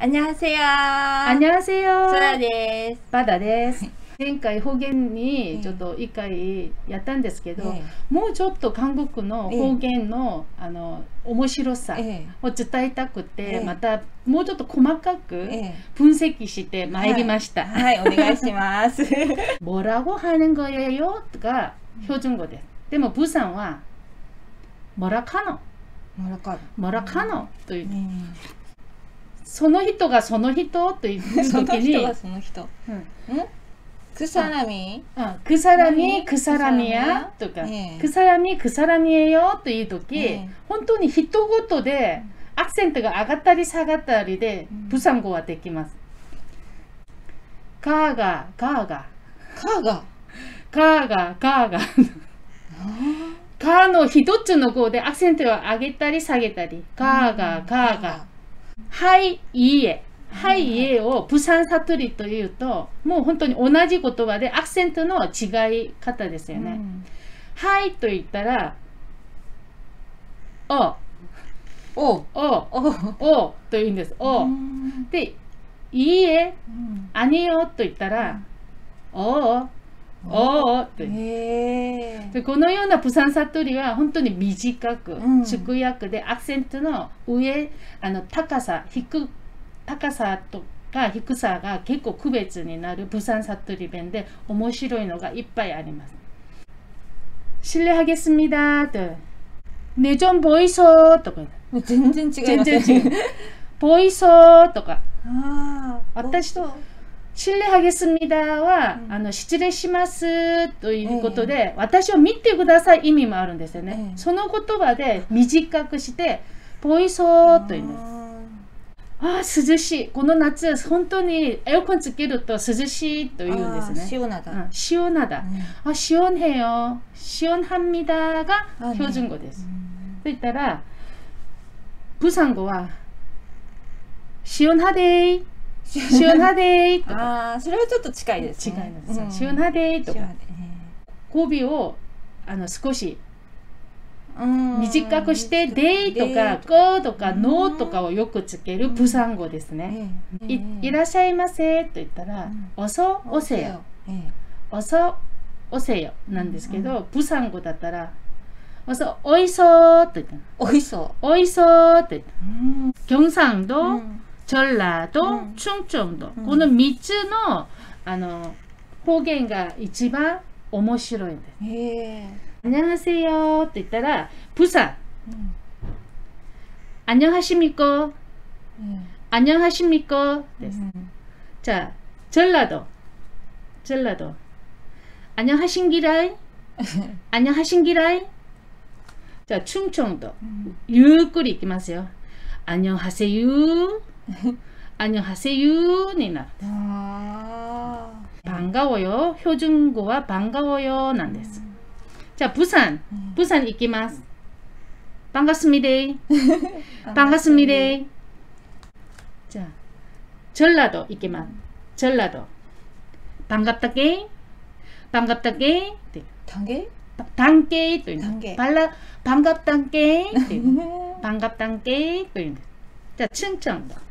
안녕하세요. 안녕하세요. ソラです。バダです。前回方言にちょっと一回やったんですけど、えもうちょっと韓国の方言の,、あの面白さえを伝えたくて、ええまたもうちょっと細かくえ分析してまいりました。はい、お願いします。 뭐라고 하는 거예요? 가標準語です。でも부산は뭐라 카노? もらかる。 뭐라 카노? というね その人がその人という時にその人その人、うん、ん？くさらみ？くさらみくさらみや？とか、くさらみ？くさらみえよという時、ね、本当に一言でアクセントが上がったり下がったりで、うん、プサン語はできます。カーガーーガー。カーガカーガーーガカーの一つの語でアクセントを上げたり下げたり。カーガーガーガはい、いいえ。はい、いいえを、プサンサトリというと、もう本当に同じ言葉でアクセントの違い方ですよね。うん。はいと言ったら、お、お。う。お、お。お。と言うんです。お。うん。で、いいえ、うん。あによと言ったら、おお、おおと。へえ。でこのようなプサンサトリは本当に短く、うん縮約でアクセントの上あの高さ低高さとか低さが結構区別になるプサンサトリ弁で面白いのがいっぱいあります。실례하겠습니다とね좀ボイソーとか全然違います全然違う。ボイソーとかああ。私と 실례하겠습니다は、うんあの失礼しますということで、私を見てください意味もあるんですよね。ええその言葉で短くして、ボイソーと言うんです。ああ、涼しい。この夏、本当にエアコンつけると涼しいと言うんですね。シオナだ。うん、시원하다。 あ、시원해요。시원합니다があね標準語です。うんと言ったら、부산語は、시원하대 이。 시원하대 이。とかああ、それはちょっと近いです違いね。ますよ。うんシオナデーとかシオナで語尾をあの少しうん短くして、デイとか、ゴとか、ノーとかをよくつけるプサン語ですね。いいらっしゃいませと言ったらうん、おそおせよ、えおそおせよなんですけど、プサン語だったら、おそおいそと言ったおいそおいそと言ったう。 경상도、 うん 전라도、 うん 충청도、 うんこの3つのあの方言が一番面白いんです。へえ。 안녕하세요 って言ったら、プサン、안녕하십니까? 안녕하십니까? です。じゃあ、전라도、 전라도、 안녕하신기라이? 안녕하신기라이? じゃあ、충청도、 ゆっくりいきますよ。안녕하세요. 안녕하세요,니나. 아. 반가워요 효중고와 반가워요 난데스. 음. 자 부산. 음. 부산 이기마스. 반갑습니다. 반갑습니다. 자 전라도 이기마 전라도. 반갑다게. 반갑다게. 네. 단계? 단계 단계. 발라 반갑단게 네. 반갑단게 자 충청도.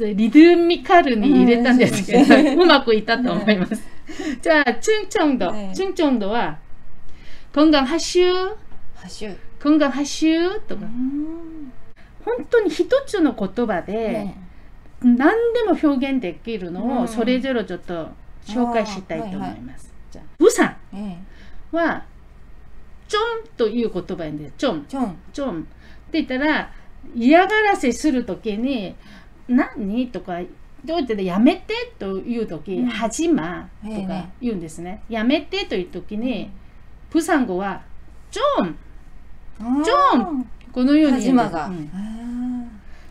リズミカルに入れたんですけど、うんうまくいったと思います。じゃあ、チュンチョンド、ねチュンチョンドは、건강하슈、 ハッシュ。 건강하슈とかう、ん本当に一つの言葉で、ね何でも表現できるのうんをそれぞれちょっと紹介したいと思います。じゃあ、ブサえンは、チョンという言葉で、チョン、チョン。チョンって言ったら、嫌がらせするときに、 何？とか、どうやってやめてというとき、うんはじまとか言うんですね。やめてというときに、プサン語は、チョンあーチョこのようにはじまが。うん。あ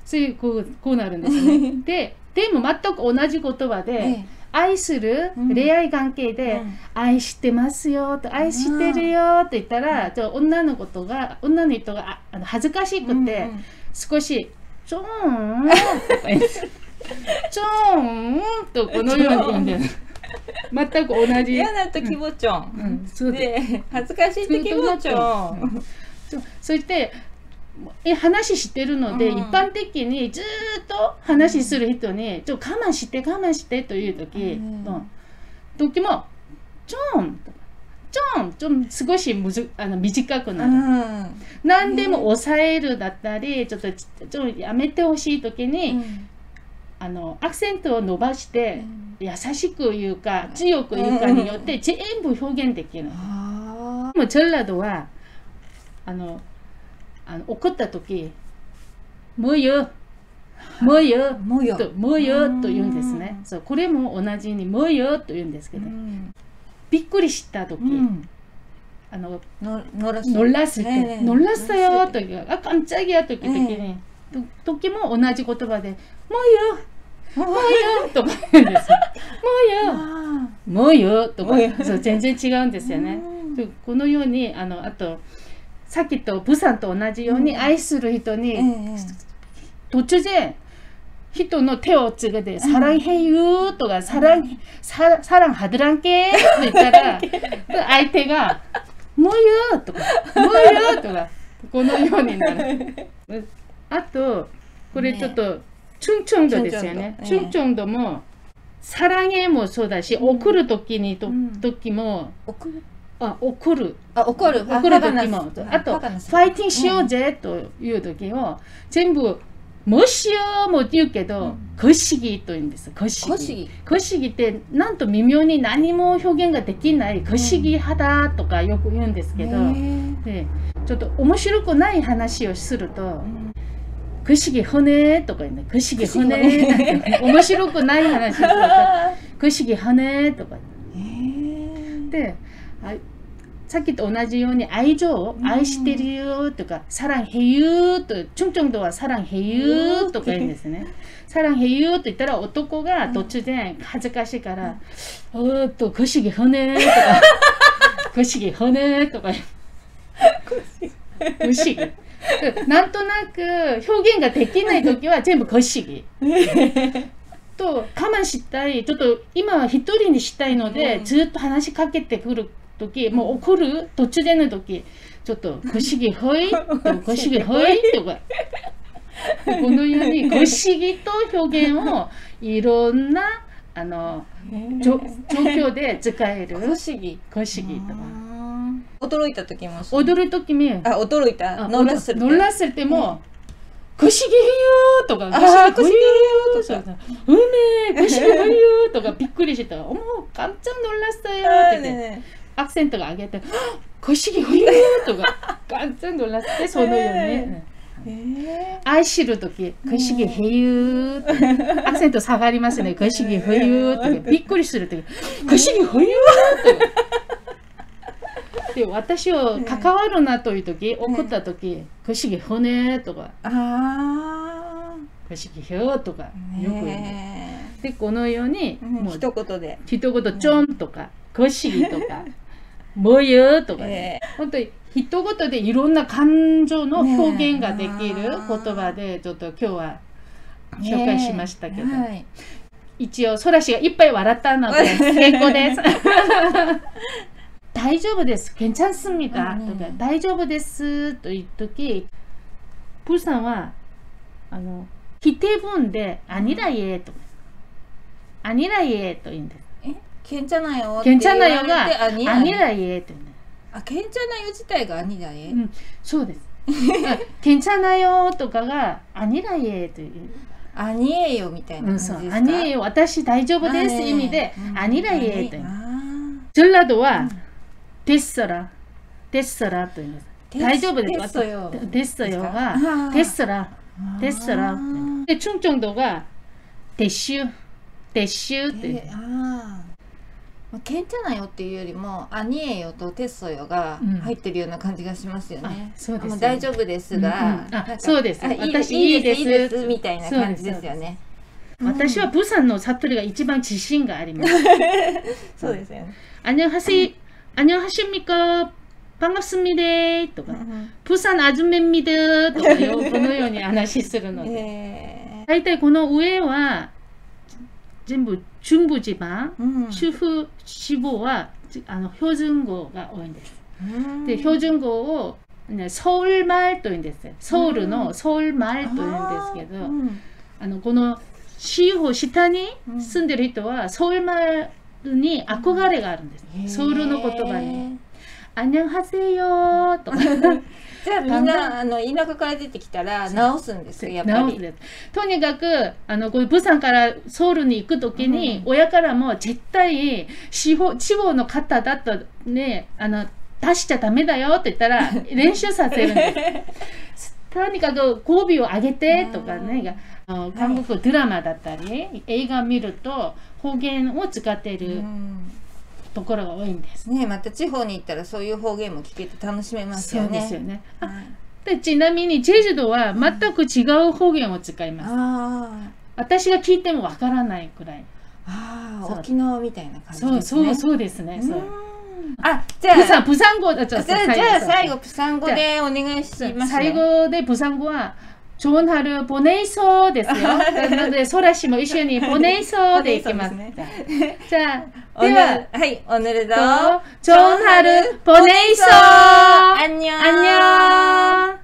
そういうこうこうなるんですね。ででも全く同じ言葉で、え愛するうん恋愛関係で、うん愛してますよと愛してるよと言ったら、女の子とが女の人がああの恥ずかしくて、少し「ちょーん」とか言って「ちょーん」とこのように言うんです。全く同じ。嫌な時もちょん、うん、そうで恥ずかしい時もちょん、そうそう。言ってえ話してるので、うん。一般的にずーっと話する人に「ちょ我慢して我慢して」という時、うん。うん。時も「ちょん」とか「ちょん」ちょん少しむずあの短くなる、うん。何でも抑えるだったりちょっとちちょっとやめてほしい時に、あのアクセントを伸ばして、優しく言うか強く言うかによって全部表現できる。あもうジェラードはあのあの怒った時「もうよ」「もうよあ」もうよ。と「もうよ」と言うんですうん。ねそうこれも同じに「もうよ」と言うんですけど、うんびっくりした時、うん。あのの乗らす乗らせて。ええ「乗らせたよ」と乗言う「あかんちゃぎや」と言う時に、と時も同じ言葉で「もうよ」「もうよ」とか言うんですよ。もうよ。あもうよとか。そう全然違うんですよね。このようにあのあとさっきとブサンと同じようにうん。愛する人にーええ。突然人の手をつけて「サランヘユ」とか「サランササランハドランケ」って言ったら 相手が「もうよ」とか「もうよ」とかこのようになる。あとこれちょっとチュンチョンドですよね。チチュンチョンドもサランヘもそうだし送る時にとうん。時も怒る？あ送る。あ怒る。怒る時も。あとファイティングしようぜという時を全部もしようも言うけどうん。こしぎと言うんです。こしこしぎ。ぎこしぎってなんと微妙に何も表現ができないこしぎ肌とかよく言うんですけど、へえでちょっと面白くない話をするとうん「くしぎ骨」とか言うね「くしぎ骨」面白くない話をすると「くしぎ骨」とかえであさっきと同じように愛情、うん愛してるよとか、サランヘユと、チュンチョンドはサランヘユとか言うんですね。サランヘユと言ったら男が突然恥ずかしいから、おーっと、くしぎ骨とか、くしぎ骨とか言う。くしぎ。なんとなく表現ができない時は 全部くしぎ。と我慢したいちょっと今は一人にしたいので、うんずっと話しかけてくる時もう怒る途中での時ちょっと「ごしぎほい」ごしぎほい」とか。このように不しぎと表現をいろんなあの状況で使える。不しぎ。不しぎとか。驚いた時も驚いた時も。あ驚いた。乗らせ乗らせても、腰ん、不思議よとか。腰思議よとか。うめえ不思議よとかびっくりしてた「おもうかんちゃん乗らせたよ」ってねアクセントが上げて「小ほゆ冬」とかガンツンとなって そのように、愛しー、愛知る時「くしぎへゆ」アクセント下がりますね「くしぎへゆ」とかびっくりする時「くしぎほゆ」っ とで私を関わるなという時怒った時「くしぎほね」とか「あくしぎへゆ」とかよく言う、でこのようにもう一言で。一言「ちょん」とか「くしぎ」とか。もゆとかね、え本当に一言でいろんな感情の表現ができる言葉でちょっと今日はえ紹介しましたけど、はい一応ソラシがいっぱい笑ったので成功です。大丈夫です。괜찮습니다。うんうんとか大丈夫ですという時、プーさんはあの否定文でアニライエとかアニライエと言うんです。 괜찮아요. 괜찮아요가 아니, 아니라 예. 아, 괜찮아요自体가 아니라 예. 음, そうです. 괜찮아요 とかが 아니라 예という 아니에요 みたいな感じ 아니에요. 私大丈夫です 의미데 아니라 예. 전라도와 됐어라. 됐어라 또 됐어요. 됐어요가 됐어라. 됐어라. 충청도가 대슈 대슈 아. まあケンチャナよっていうよりもアニエよとテッソよがうん入ってるような感じがしますよねあ。そうですよねも大丈夫ですが、うんうんあなんかそうですあいい私いいですいいいいでですすみたいな感じですよね。私はプサンの悟りが一番自信があります。そうですよね。 안녕하세요. 안녕하십니까? 반갑습니다. とか、プサンアズメンミドとかよこのように話するので、え大体この上は 全部中部地盤、ーうん主婦脂肪はじあの標準語が多いんです。うんで標準語を、ね、ソウルマルというんですよ。ソウルのソウルマルというんですけど、あーうんあのこの市を下に住んでる人はソウルマルに憧れがあるんです。ソウルの言葉に。あにゃんはせよとかじゃあみんなあの田舎から出てきたら直すんですよやっぱり。とにかくあのこういう釜山からソウルに行く時に、うん。親からも絶対地方地方の方だとねあの出しちゃダメだよって言ったら 練習させるんです。とにかく語尾を上げてとかね、韓国ドラマだったり、映画見ると方言を使っている。うんところが多いんです。ねまた地方に行ったらそういう方言も聞けて楽しめますそうよね。ですよね。はいでちなみにジェジュドは全く違う方言を使います。あ私が聞いてもわからないくらい。ーあーそう沖縄みたいな感じそうですね。そうそうですね。そううんあじゃあプサンプサン語だじゃあ最後そうプサン語でお願いしそうます、ね。最後でプサン語は 좋은 하루 보내이소 됐어요. 네, 소라 씨뭐 이슈니 보내이소 돼 있기만. 자, 오늘, 하이, 오늘도 좋은 하루 보내이소. 안녕. 안녕.